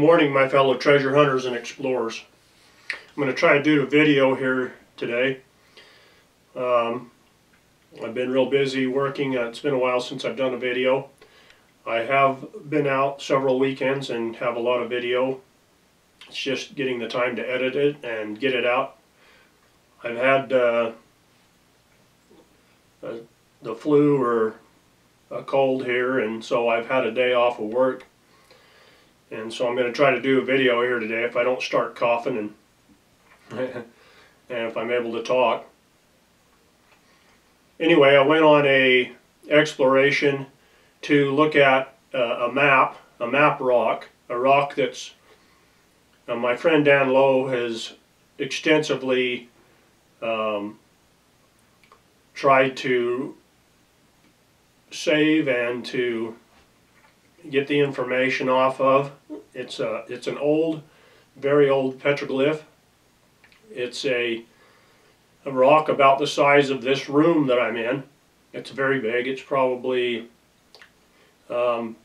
morning, my fellow treasure hunters and explorers. I'm going to try to do a video here today. Um, I've been real busy working. Uh, it's been a while since I've done a video. I have been out several weekends and have a lot of video. It's just getting the time to edit it and get it out. I've had uh, uh, the flu or a cold here and so I've had a day off of work and so I'm going to try to do a video here today if I don't start coughing and and if I'm able to talk. Anyway, I went on a exploration to look at uh, a map, a map rock, a rock that's uh, my friend Dan Lowe has extensively um, tried to save and to get the information off of. It's a it's an old, very old petroglyph. It's a a rock about the size of this room that I'm in. It's very big. It's probably um,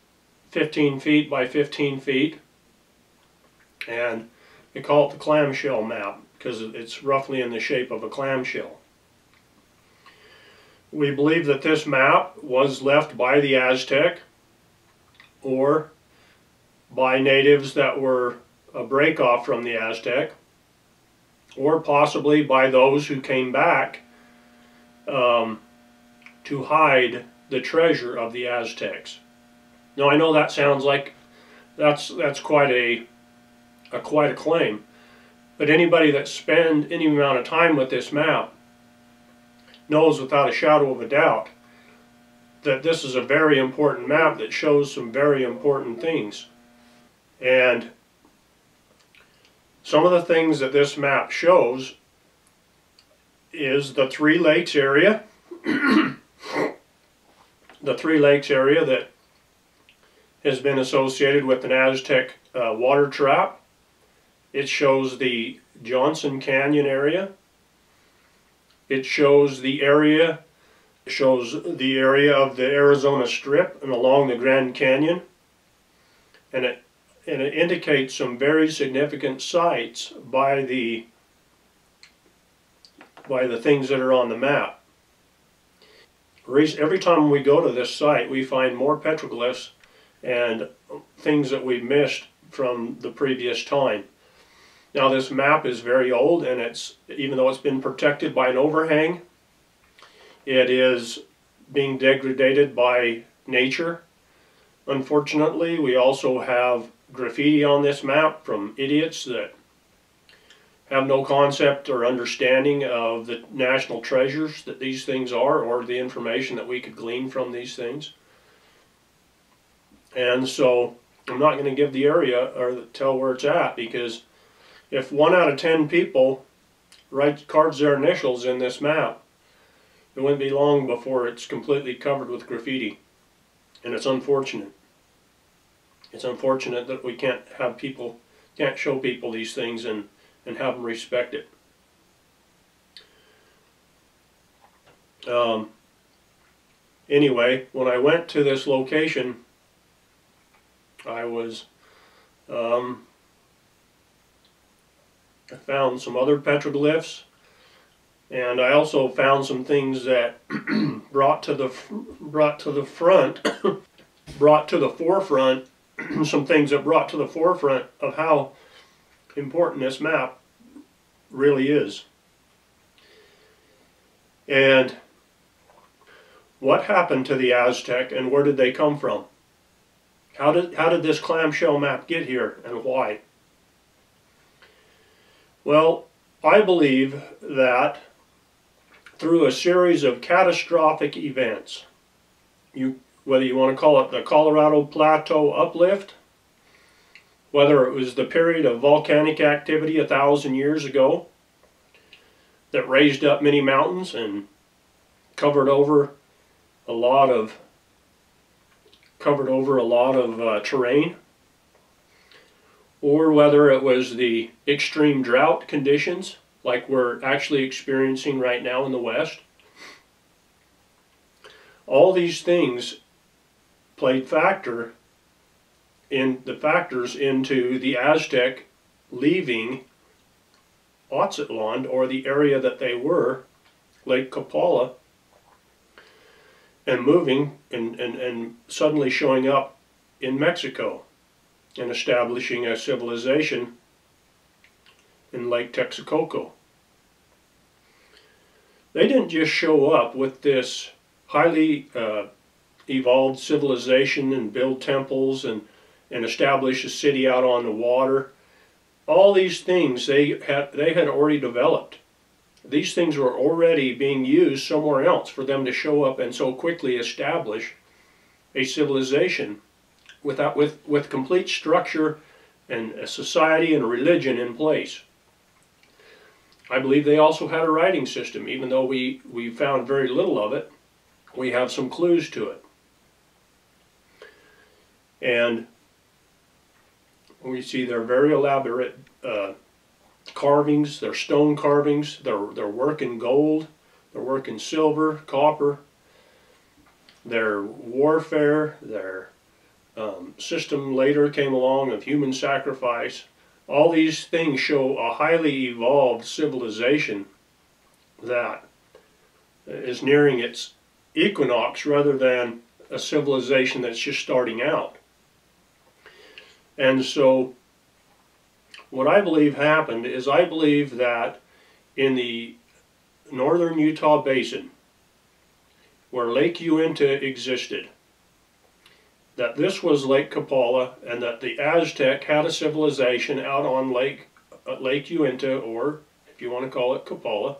15 feet by 15 feet. And they call it the clamshell map because it's roughly in the shape of a clamshell. We believe that this map was left by the Aztec or by natives that were a break off from the Aztec or possibly by those who came back um, to hide the treasure of the Aztecs. Now I know that sounds like that's that's quite a, a quite a claim, but anybody that spend any amount of time with this map knows without a shadow of a doubt that this is a very important map that shows some very important things. And some of the things that this map shows is the Three Lakes area, the Three Lakes area that has been associated with an Aztec uh, water trap. It shows the Johnson Canyon area. It shows the area shows the area of the Arizona Strip and along the Grand Canyon. And it and it indicates some very significant sites by the by the things that are on the map. Every time we go to this site, we find more petroglyphs and things that we missed from the previous time. Now this map is very old and it's even though it's been protected by an overhang, it is being degraded by nature. Unfortunately, we also have graffiti on this map from idiots that have no concept or understanding of the national treasures that these things are or the information that we could glean from these things. And so I'm not going to give the area or tell where it's at because if one out of ten people write cards their initials in this map, it wouldn't be long before it's completely covered with graffiti. And it's unfortunate it's unfortunate that we can't have people, can't show people these things and, and have them respect it. Um, anyway, when I went to this location, I was, um, I found some other petroglyphs, and I also found some things that brought to the brought to the front, brought to the forefront some things that brought to the forefront of how important this map really is. And what happened to the Aztec and where did they come from? How did, how did this clamshell map get here and why? Well, I believe that through a series of catastrophic events, you whether you want to call it the Colorado Plateau uplift, whether it was the period of volcanic activity a thousand years ago that raised up many mountains and covered over a lot of covered over a lot of uh, terrain or whether it was the extreme drought conditions like we're actually experiencing right now in the west all these things played factor in the factors into the Aztec leaving Otzatlan or the area that they were, Lake Copala, and moving and, and, and suddenly showing up in Mexico and establishing a civilization in Lake Texcoco. They didn't just show up with this highly uh, evolved civilization and build temples and, and establish a city out on the water. All these things they had, they had already developed. These things were already being used somewhere else for them to show up and so quickly establish a civilization without, with, with complete structure and a society and a religion in place. I believe they also had a writing system, even though we, we found very little of it. We have some clues to it. And we see their very elaborate uh, carvings, their stone carvings, their, their work in gold, their work in silver, copper, their warfare, their um, system later came along of human sacrifice. All these things show a highly evolved civilization that is nearing its equinox rather than a civilization that's just starting out. And so what I believe happened is I believe that in the northern Utah Basin, where Lake Uinta existed, that this was Lake Copala and that the Aztec had a civilization out on Lake, uh, Lake Uinta, or if you want to call it Copala,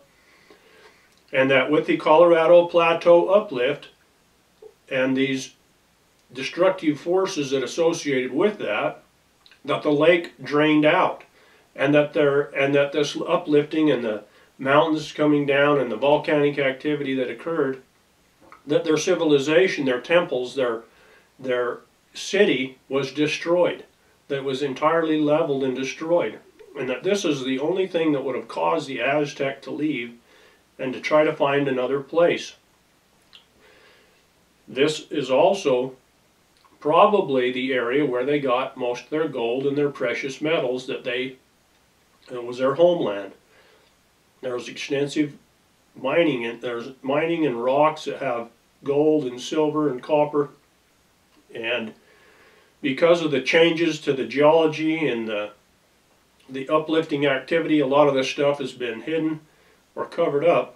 and that with the Colorado Plateau uplift and these destructive forces that associated with that, that the lake drained out and that there and that this uplifting and the mountains coming down and the volcanic activity that occurred that their civilization their temples their their city was destroyed, that was entirely leveled and destroyed, and that this is the only thing that would have caused the Aztec to leave and to try to find another place. This is also probably the area where they got most of their gold and their precious metals that they it was their homeland. There was extensive mining and there's mining in rocks that have gold and silver and copper and because of the changes to the geology and the, the uplifting activity, a lot of this stuff has been hidden or covered up,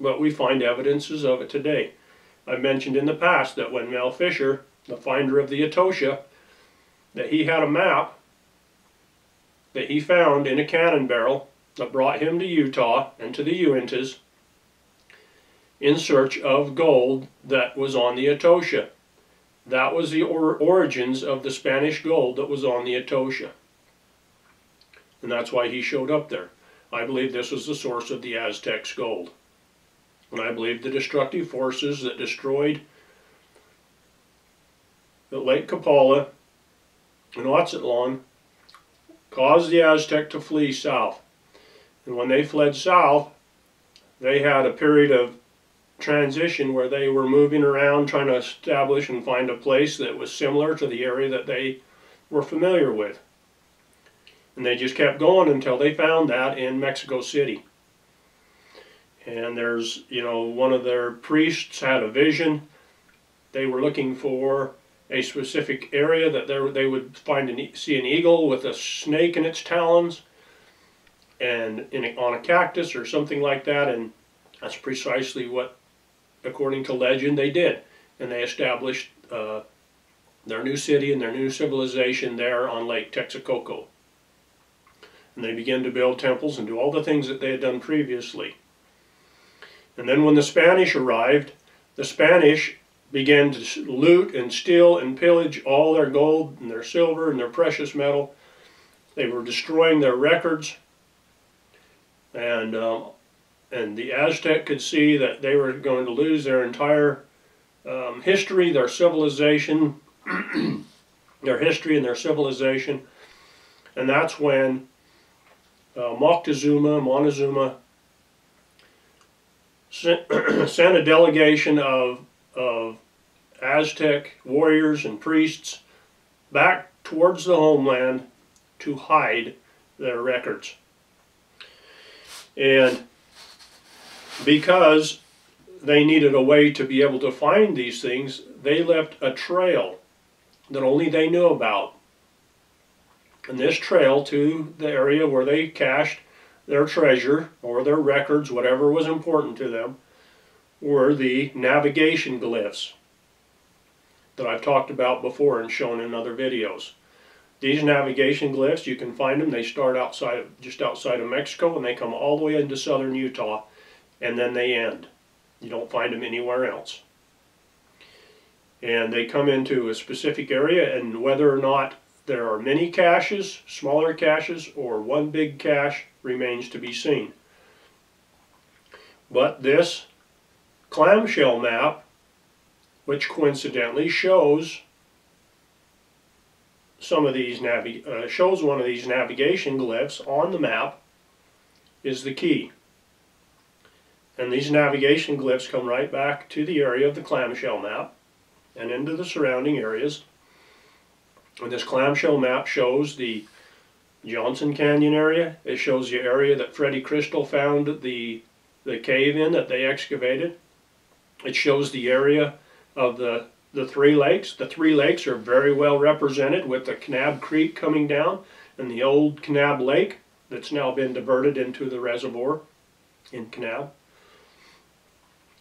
but we find evidences of it today. I mentioned in the past that when Mel Fisher, the finder of the Atocha, that he had a map that he found in a cannon barrel that brought him to Utah and to the Uintas in search of gold that was on the Atocha. That was the or origins of the Spanish gold that was on the Atocha. And that's why he showed up there. I believe this was the source of the Aztecs' gold. And I believe the destructive forces that destroyed the Lake Copala and Otzatlan caused the Aztec to flee south. And when they fled south, they had a period of transition where they were moving around trying to establish and find a place that was similar to the area that they were familiar with. And they just kept going until they found that in Mexico City. And there's, you know, one of their priests had a vision. They were looking for a specific area that they would find an, see an eagle with a snake in its talons and in on a cactus or something like that. And that's precisely what according to legend, they did. And they established uh, their new city and their new civilization there on Lake Texcoco. And they began to build temples and do all the things that they had done previously. And then when the Spanish arrived, the Spanish began to loot and steal and pillage all their gold and their silver and their precious metal. They were destroying their records and um, and the Aztec could see that they were going to lose their entire um, history, their civilization, their history and their civilization. And that's when uh, Moctezuma, Montezuma, sent, sent a delegation of, of Aztec warriors and priests back towards the homeland to hide their records. And because they needed a way to be able to find these things, they left a trail that only they knew about. And this trail to the area where they cached their treasure or their records, whatever was important to them, were the navigation glyphs that I've talked about before and shown in other videos. These navigation glyphs, you can find them. They start outside, just outside of Mexico, and they come all the way into southern Utah, and then they end. You don't find them anywhere else. And they come into a specific area, and whether or not there are many caches, smaller caches, or one big cache remains to be seen. But this clamshell map, which coincidentally shows some of these uh, shows one of these navigation glyphs on the map, is the key. And these navigation glyphs come right back to the area of the clamshell map and into the surrounding areas. And this clamshell map shows the Johnson Canyon area. It shows the area that Freddie Crystal found the, the cave in that they excavated. It shows the area of the, the three lakes. The three lakes are very well represented with the Kanab Creek coming down and the old Kanab Lake that's now been diverted into the reservoir in Kanab.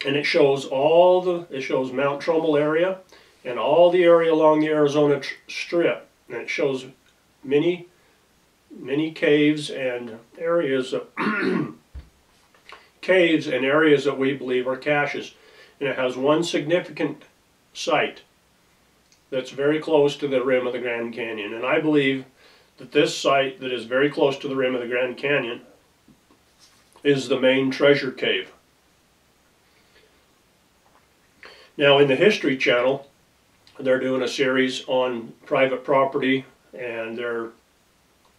And it shows all the, it shows Mount Trumbull area and all the area along the Arizona Strip. And it shows many, many caves and areas of caves and areas that we believe are caches. And it has one significant site that's very close to the rim of the Grand Canyon. And I believe that this site that is very close to the rim of the Grand Canyon is the main treasure cave. Now in the History Channel, they're doing a series on private property and they're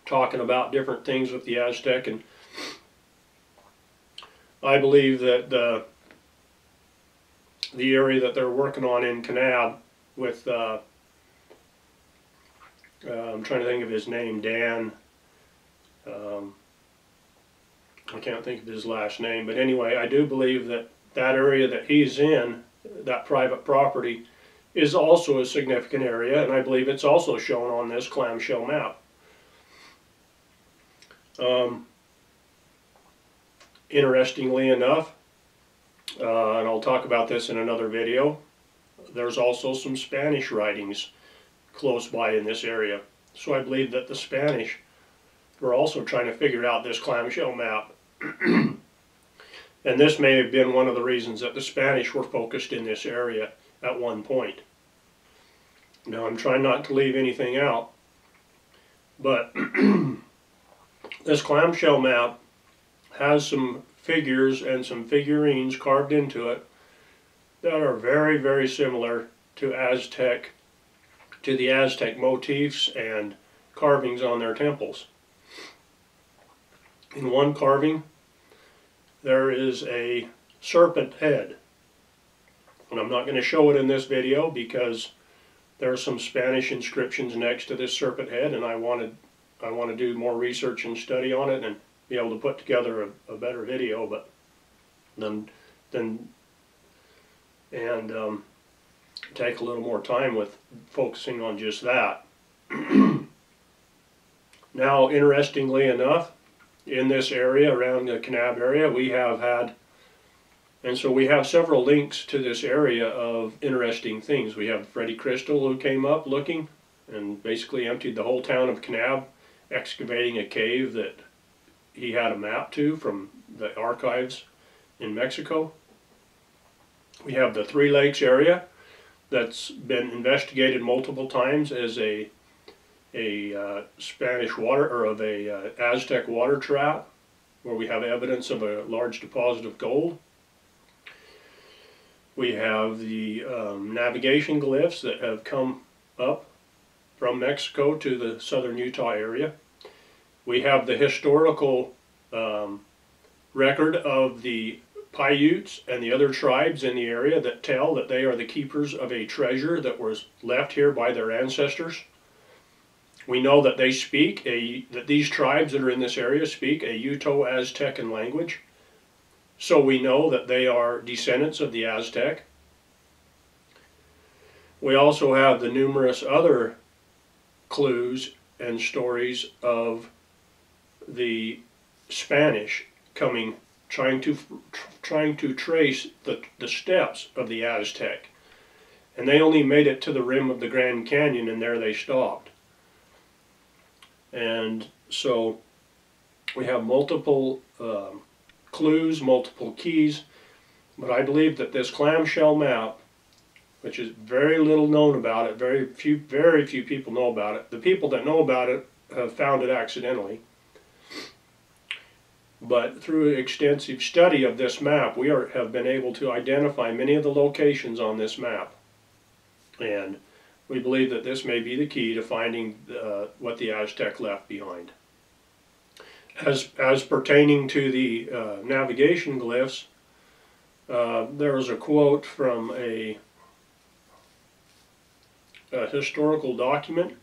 talking about different things with the Aztec and I believe that the the area that they're working on in Kanab with uh, uh, I'm trying to think of his name Dan um, I can't think of his last name but anyway I do believe that that area that he's in that private property is also a significant area, and I believe it's also shown on this clamshell map. Um, interestingly enough, uh, and I'll talk about this in another video, there's also some Spanish writings close by in this area. So I believe that the Spanish were also trying to figure out this clamshell map. and this may have been one of the reasons that the Spanish were focused in this area at one point. Now I'm trying not to leave anything out, but this clamshell map has some figures and some figurines carved into it that are very, very similar to Aztec, to the Aztec motifs and carvings on their temples. In one carving, there is a serpent head and I'm not going to show it in this video because there are some Spanish inscriptions next to this serpent head and I wanted I want to do more research and study on it and be able to put together a, a better video but then then and um, take a little more time with focusing on just that. now interestingly enough in this area around the Kanab area we have had and so we have several links to this area of interesting things. We have Freddie Crystal who came up looking and basically emptied the whole town of Kanab, excavating a cave that he had a map to from the archives in Mexico. We have the Three Lakes area that's been investigated multiple times as a a uh, Spanish water or of a uh, Aztec water trap where we have evidence of a large deposit of gold. We have the um, navigation glyphs that have come up from Mexico to the southern Utah area. We have the historical um, record of the Paiutes and the other tribes in the area that tell that they are the keepers of a treasure that was left here by their ancestors. We know that they speak a that these tribes that are in this area speak a Uto-Aztecan language. So we know that they are descendants of the Aztec. We also have the numerous other clues and stories of the Spanish coming, trying to trying to trace the, the steps of the Aztec. And they only made it to the rim of the Grand Canyon and there they stopped. And so we have multiple um, clues, multiple keys, but I believe that this clamshell map, which is very little known about it, very few, very few people know about it. The people that know about it have found it accidentally. But through extensive study of this map, we are, have been able to identify many of the locations on this map. And we believe that this may be the key to finding uh, what the Aztec left behind. As, as pertaining to the uh, navigation glyphs, uh, a quote from a, a historical document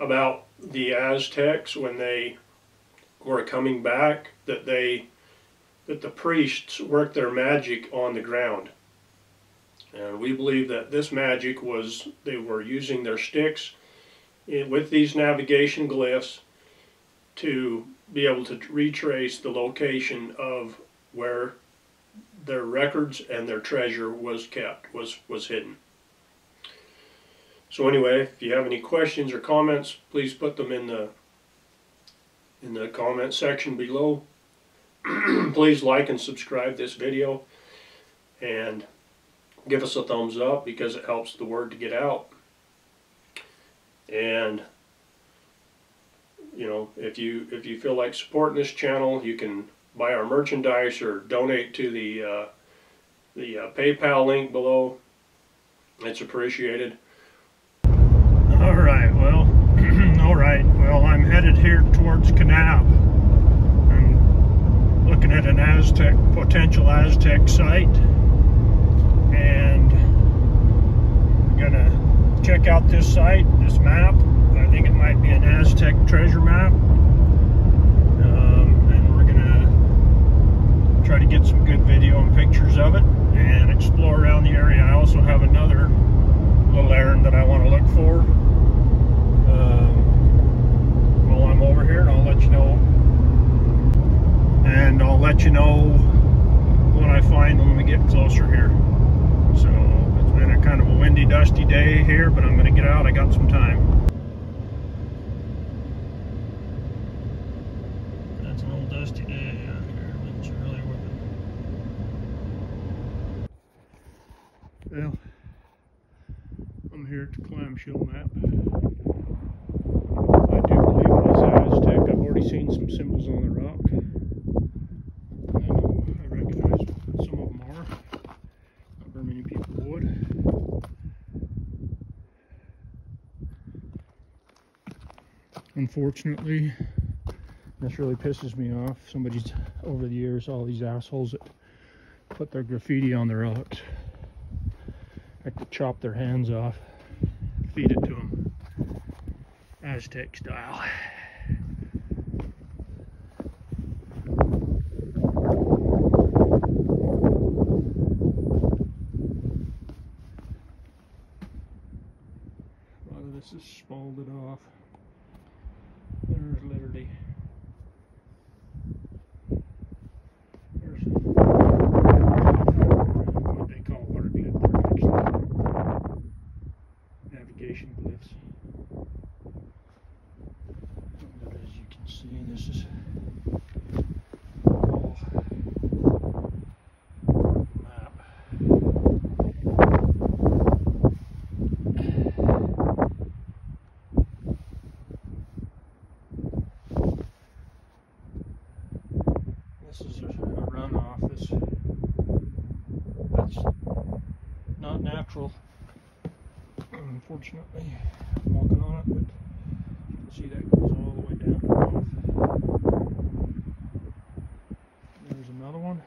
about the Aztecs when they were coming back that they that the priests worked their magic on the ground. And we believe that this magic was they were using their sticks with these navigation glyphs to be able to retrace the location of where their records and their treasure was kept, was, was hidden. So anyway, if you have any questions or comments, please put them in the in the comment section below. please like and subscribe this video and give us a thumbs up because it helps the word to get out. And you know, if you if you feel like supporting this channel, you can buy our merchandise or donate to the uh, the uh, PayPal link below. It's appreciated. All right, well, all right, well, I'm headed here towards Kanab. I'm looking at an Aztec, potential Aztec site, and I'm gonna check out this site, this map. I think it might be an Aztec treasure map. Um, and we're gonna try to get some good video and pictures of it and explore around the area. I also have another little errand that I want to look for. Um, while I'm over here, and I'll let you know. And I'll let you know what I find when we get closer here. So it's been a kind of a windy, dusty day here, but I'm going to get out. I got some time. That's an old dusty day out here. It's really whipping. Well, I'm here at the clamshell map. I do believe it is Aztec. I've already seen some symbols on the rock. I know I recognize some of them are. Not very many people would. Unfortunately, this really pisses me off. Somebody's over the years, all these assholes that put their graffiti on the rocks. Like to chop their hands off, feed it to them, Aztec style. A lot of this is spalded off. There's literally there's what they call hieroglyph. They're actually navigation glyphs. But as you can see, this is all map. This is a, a runoff. This that's not natural. Unfortunately, I'm walking on it, but you can see that goes all the way down. There's another one.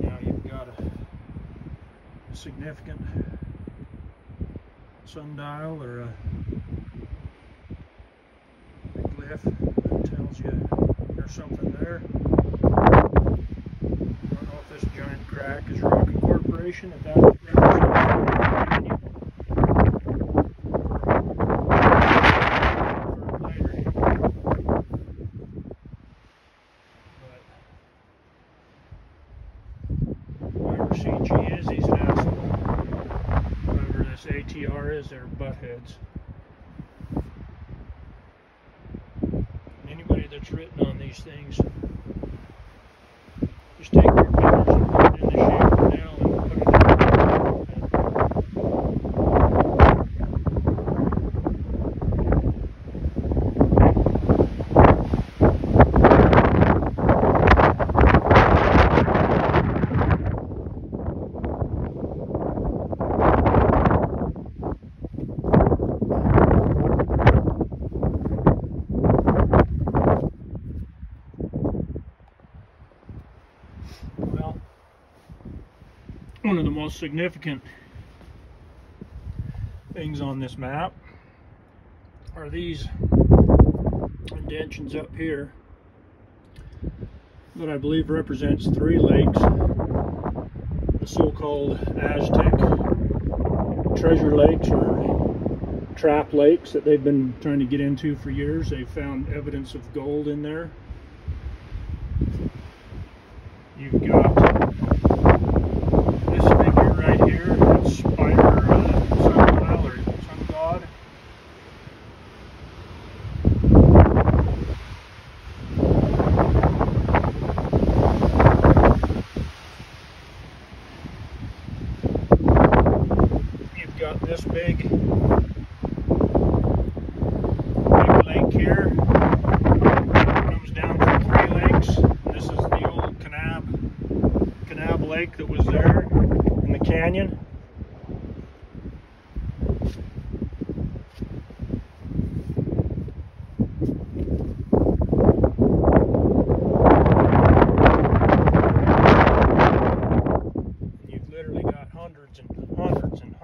Now you've got a significant sundial or a glyph that tells you there's something there. I don't know if this giant crack is Rock Corporation, if that represents ATR is, they're butt heads. Anybody that's written on these things, just take your fingers and put it in the shape of nail and put it one of the most significant things on this map are these indentions up here that I believe represents three lakes the so-called Aztec treasure lakes or trap lakes that they've been trying to get into for years. They've found evidence of gold in there. You've got this big, big lake here. Comes down from three lakes. This is the old Kanab, Kanab Lake that was there in the canyon.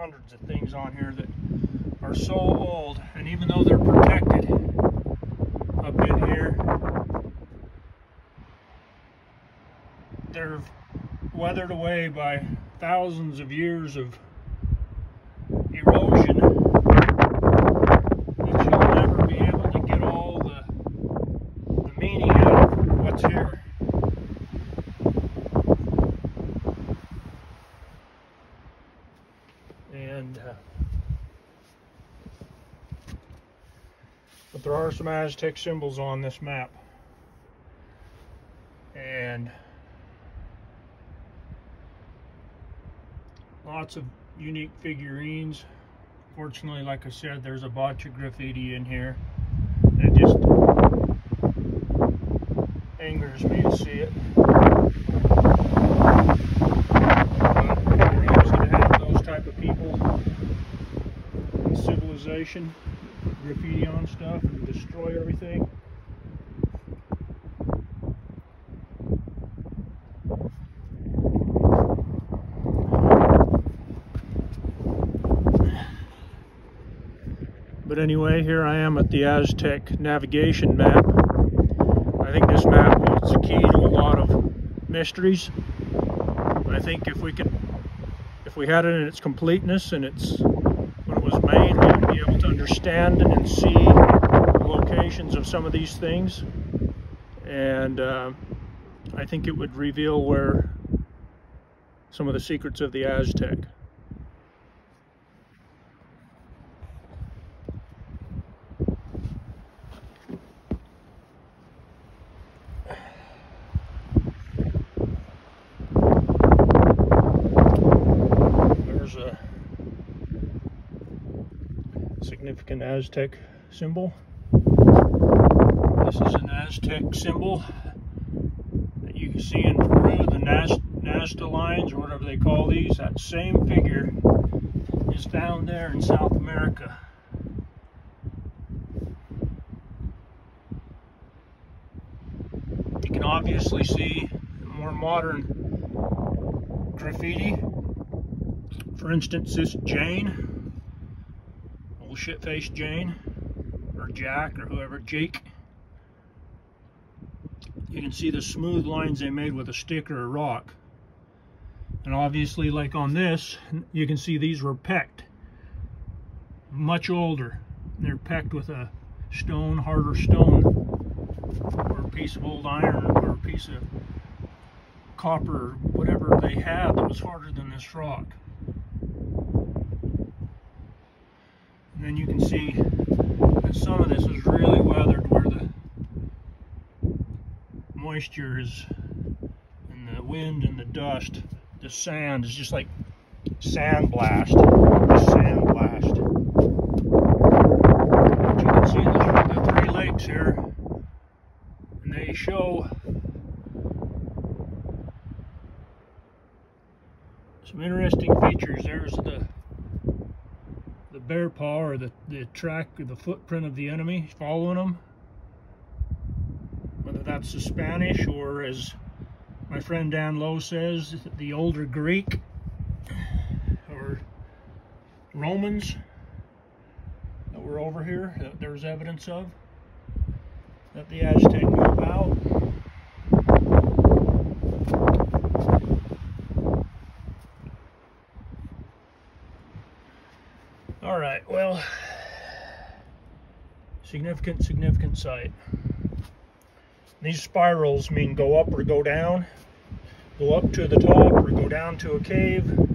hundreds of things on here that are so old, and even though they're protected up in here, they're weathered away by thousands of years of erosion that you'll never be able to get all the, the meaning out of what's here. and uh, but there are some Aztec symbols on this map. And lots of unique figurines. Fortunately like I said there's a bunch of graffiti in here that just angers me to see it. We're used to those type of people in civilization, graffiti on stuff and destroy everything. But anyway, here I am at the Aztec navigation map. I think this map holds the key to a lot of mysteries. I think if we could, if we had it in its completeness and its was made, we'd be able to understand and see the locations of some of these things. And uh, I think it would reveal where some of the secrets of the Aztec. Significant Aztec symbol. This is an Aztec symbol that you can see in Peru, the Nazca lines or whatever they call these. That same figure is found there in South America. You can obviously see more modern graffiti. For instance, this Jane old shit-faced Jane, or Jack, or whoever, Jake. You can see the smooth lines they made with a stick or a rock. And obviously, like on this, you can see these were pecked. Much older. They're pecked with a stone, harder stone, or a piece of old iron, or a piece of copper, whatever they had that was harder than this rock. Then you can see that some of this is really weathered where the moisture is and the wind and the dust, the sand is just like sand blast, sand blast. But you can see the, the three lakes here and they show some interesting features. There's the the bear paw or the, the track or the footprint of the enemy following them. Whether that's the Spanish or as my friend Dan Lowe says, the older Greek or Romans that were over here that there's evidence of that the Aztec knew about. All right, well, significant, significant site. These spirals mean go up or go down, go up to the top or go down to a cave.